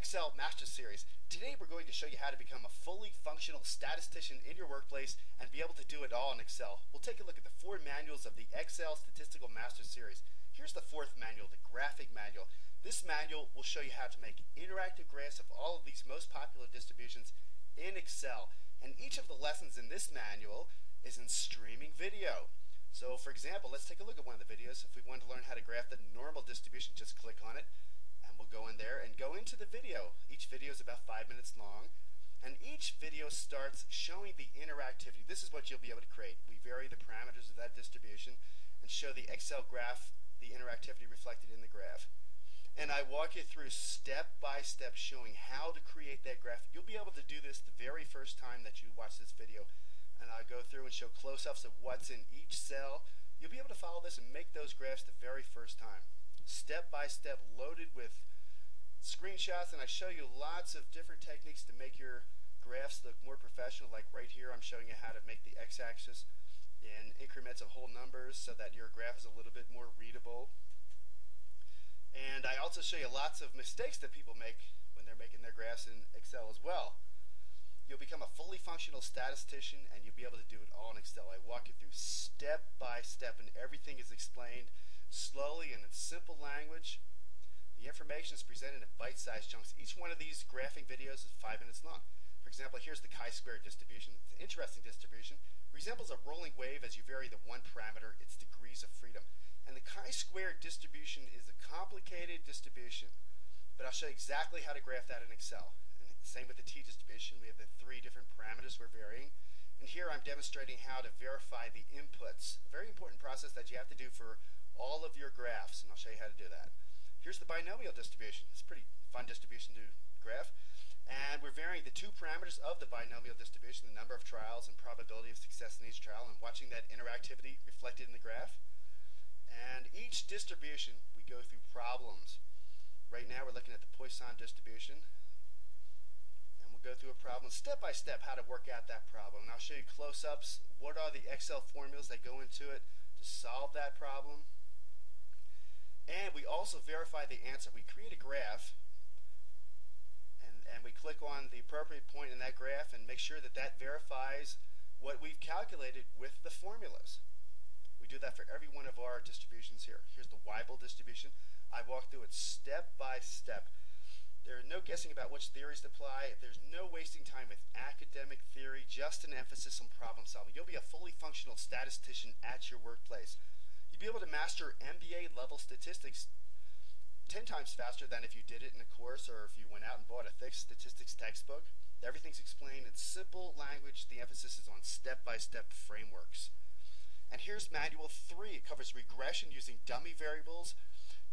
Excel Master Series. Today we're going to show you how to become a fully functional statistician in your workplace and be able to do it all in Excel. We'll take a look at the four manuals of the Excel Statistical Master Series. Here's the fourth manual, the Graphic Manual. This manual will show you how to make interactive graphs of all of these most popular distributions in Excel. And each of the lessons in this manual is in streaming video. So for example, let's take a look at one of the videos. If we want to learn how to graph the normal distribution, just click on it go in there and go into the video. Each video is about five minutes long and each video starts showing the interactivity. This is what you'll be able to create. We vary the parameters of that distribution and show the Excel graph, the interactivity reflected in the graph. And I walk you through step by step showing how to create that graph. You'll be able to do this the very first time that you watch this video and I go through and show close-ups of what's in each cell. You'll be able to follow this and make those graphs the very first time. Step by step, loaded with screenshots, and I show you lots of different techniques to make your graphs look more professional. Like right here, I'm showing you how to make the x-axis in increments of whole numbers so that your graph is a little bit more readable. And I also show you lots of mistakes that people make when they're making their graphs in Excel as well. You'll become a fully functional statistician and you'll be able to do it all in Excel. I walk you through step by step and everything is explained slowly and in simple language. The information is presented in bite-sized chunks. Each one of these graphing videos is five minutes long. For example, here's the chi-square distribution. It's an interesting distribution. Resembles a rolling wave as you vary the one parameter, its degrees of freedom. And the chi-square distribution is a complicated distribution. But I'll show you exactly how to graph that in Excel. And same with the t-distribution. We have the three different parameters we're varying. And here I'm demonstrating how to verify the inputs. A very important process that you have to do for all of your graphs, and I'll show you how to do that. Here's the binomial distribution. It's a pretty fun distribution to graph. And we're varying the two parameters of the binomial distribution, the number of trials and probability of success in each trial, and watching that interactivity reflected in the graph. And each distribution, we go through problems. Right now we're looking at the Poisson distribution And we'll go through a problem step by step how to work out that problem. And I'll show you close-ups. What are the Excel formulas that go into it to solve that problem? And we also verify the answer. We create a graph and, and we click on the appropriate point in that graph and make sure that that verifies what we've calculated with the formulas. We do that for every one of our distributions here. Here's the Weibull distribution. I walk through it step by step. There is no guessing about which theories to apply. There's no wasting time with academic theory, just an emphasis on problem solving. You'll be a fully functional statistician at your workplace. Be able to master MBA level statistics 10 times faster than if you did it in a course or if you went out and bought a thick statistics textbook. Everything's explained in simple language. The emphasis is on step by step frameworks. And here's Manual 3. It covers regression using dummy variables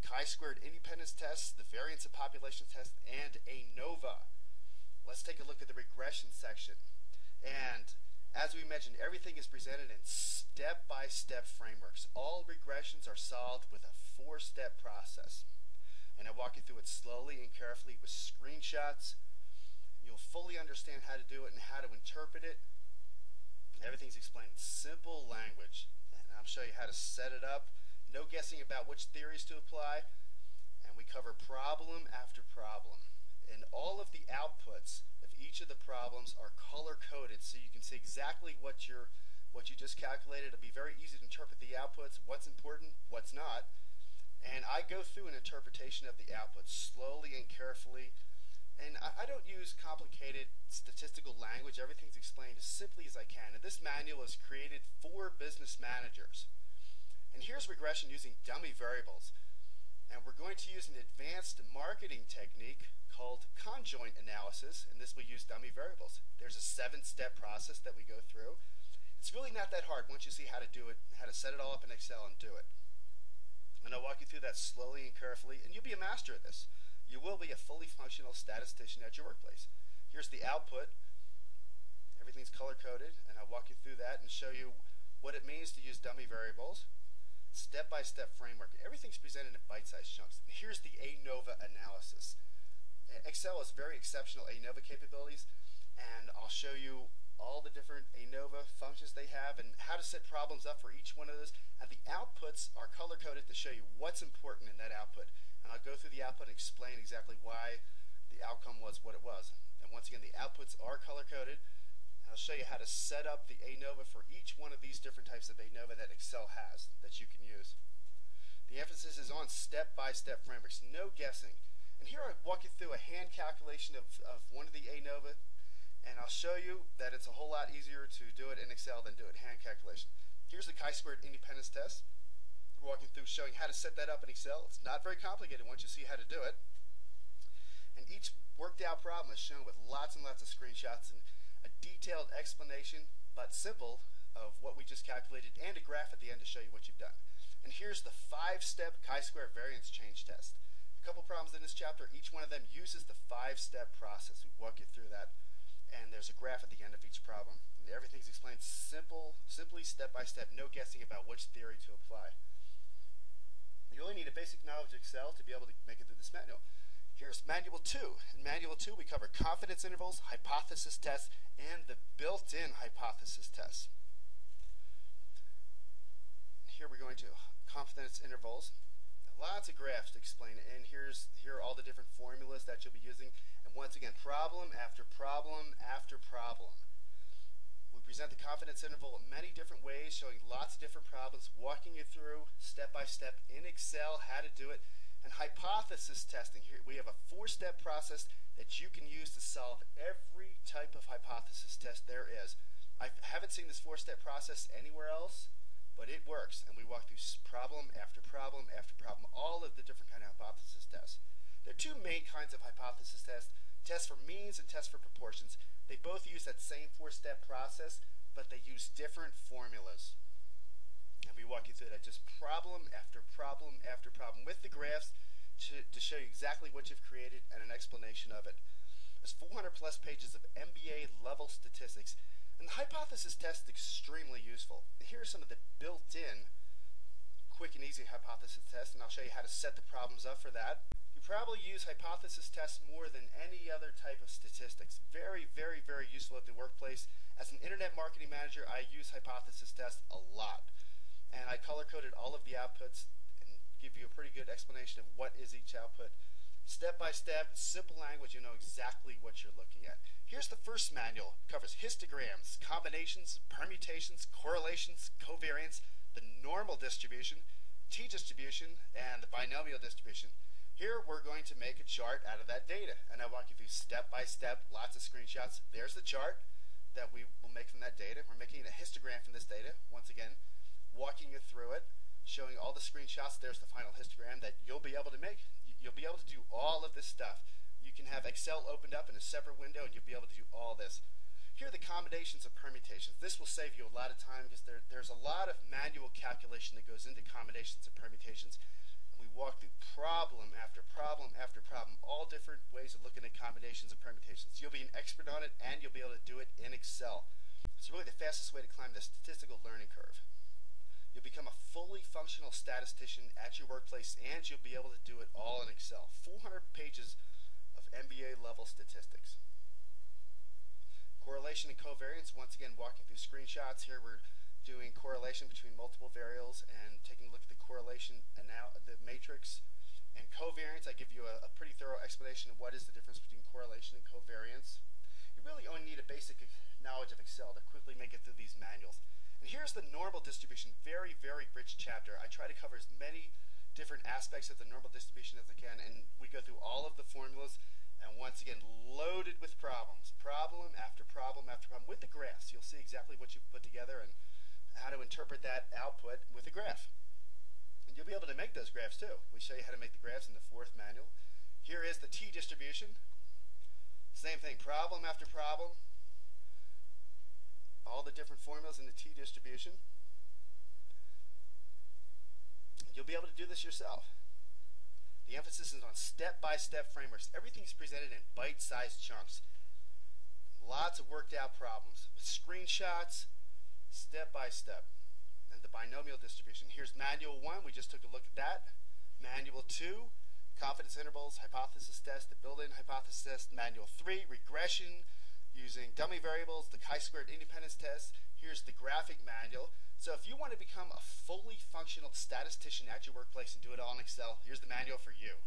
chi-squared independence tests, the variance of population test, and ANOVA. Let's take a look at the regression section. And as we mentioned, everything is presented in step-by-step frameworks. All regressions are solved with a four-step process. And I walk you through it slowly and carefully with screenshots. You'll fully understand how to do it and how to interpret it. Everything's explained in simple language. And I'll show you how to set it up no guessing about which theories to apply, and we cover problem after problem. And all of the outputs of each of the problems are color coded so you can see exactly what you're what you just calculated. It'll be very easy to interpret the outputs, what's important, what's not. And I go through an interpretation of the outputs slowly and carefully. And I, I don't use complicated statistical language. Everything's explained as simply as I can. And this manual is created for business managers. And here's regression using dummy variables. And we're going to use an advanced marketing technique called conjoint analysis, and this will use dummy variables. There's a seven-step process that we go through. It's really not that hard once you see how to do it, how to set it all up in Excel and do it. And I'll walk you through that slowly and carefully, and you'll be a master of this. You will be a fully functional statistician at your workplace. Here's the output. Everything's color-coded, and I'll walk you through that and show you what it means to use dummy variables step-by-step framework. Everything's presented in bite-sized chunks. Here's the ANOVA analysis. Excel has very exceptional ANOVA capabilities, and I'll show you all the different ANOVA functions they have and how to set problems up for each one of those. And the outputs are color-coded to show you what's important in that output. And I'll go through the output and explain exactly why the outcome was what it was. And once again, the outputs are color-coded. I'll show you how to set up the ANOVA for each one of these different types of ANOVA that Excel has that you can use. The emphasis is on step-by-step frameworks, no guessing. Here I walk you through a hand calculation of, of one of the ANOVA, and I'll show you that it's a whole lot easier to do it in Excel than do it hand calculation. Here's the chi-squared independence test. We're walking through showing how to set that up in Excel. It's not very complicated once you see how to do it. And each worked out problem is shown with lots and lots of screenshots and a detailed explanation, but simple, of what we just calculated and a graph at the end to show you what you've done. And here's the five-step chi-square variance change test. Couple problems in this chapter. Each one of them uses the five-step process. We walk you through that. And there's a graph at the end of each problem. And everything's explained simple, simply step by step, no guessing about which theory to apply. You only need a basic knowledge of Excel to be able to make it through this manual. Here's Manual 2. In Manual 2, we cover confidence intervals, hypothesis tests, and the built-in hypothesis tests. Here we're going to confidence intervals. Lots of graphs to explain and here's here are all the different formulas that you'll be using. And once again, problem after problem after problem. We present the confidence interval in many different ways, showing lots of different problems, walking you through step by step in Excel how to do it. And hypothesis testing, here we have a four-step process that you can use to solve every type of hypothesis test there is. I haven't seen this four-step process anywhere else, but it works. And we walk through problem after problem after problem, all of the different kind of hypothesis tests. There are two main kinds of hypothesis tests, tests for means and tests for proportions. They both use that same four-step process, but they use different formulas. And we walk you through that just problem after problem after problem with the graphs to, to show you exactly what you've created and an explanation of it. There's 400 plus pages of MBA level statistics and the hypothesis test is extremely useful. Here are some of the built-in quick and easy hypothesis tests, and I'll show you how to set the problems up for that. You probably use hypothesis tests more than any other type of statistics. Very, very, very useful at the workplace. As an internet marketing manager, I use hypothesis tests a lot. And I color-coded all of the outputs and give you a pretty good explanation of what is each output. Step by step, simple language, you know exactly what you're looking at. Here's the first manual. It covers histograms, combinations, permutations, correlations, covariance, the normal distribution, t-distribution, and the binomial distribution. Here we're going to make a chart out of that data, and I walk you through step by step, lots of screenshots. There's the chart that we will make from that data. We're making a histogram from this data, once again, walking you through it, showing all the screenshots. There's the final histogram that you'll be able to make you'll be able to do all of this stuff. You can have Excel opened up in a separate window and you'll be able to do all this. Here are the combinations of permutations. This will save you a lot of time because there, there's a lot of manual calculation that goes into combinations of permutations. We walk through problem after problem after problem, all different ways of looking at combinations of permutations. You'll be an expert on it and you'll be able to do it in Excel. It's really the fastest way to climb the statistical learning curve. You'll become a fully functional statistician at your workplace, and you'll be able to do it all in Excel. 400 pages of MBA level statistics. Correlation and covariance, once again, walking through screenshots. Here we're doing correlation between multiple variables and taking a look at the correlation and now the matrix. And covariance, I give you a, a pretty thorough explanation of what is the difference between correlation and covariance. You really only need a basic knowledge of Excel to quickly make it through these manuals. Here's the normal distribution, very, very rich chapter. I try to cover as many different aspects of the normal distribution as I can, and we go through all of the formulas, and once again, loaded with problems. Problem after problem after problem with the graphs. You'll see exactly what you put together and how to interpret that output with a graph. And you'll be able to make those graphs too. We show you how to make the graphs in the fourth manual. Here is the t-distribution. Same thing, problem after problem, all the different formulas in the t-distribution. You'll be able to do this yourself. The emphasis is on step-by-step -step frameworks. Everything's presented in bite-sized chunks. Lots of worked out problems with screenshots, step by step. And the binomial distribution. Here's manual one. We just took a look at that. Manual two, confidence intervals, hypothesis test, the built-in hypothesis test. Manual three, regression, using dummy variables, the chi-squared independence test. Here's the graphic manual. So if you want to become a fully functional statistician at your workplace and do it all in Excel, here's the manual for you.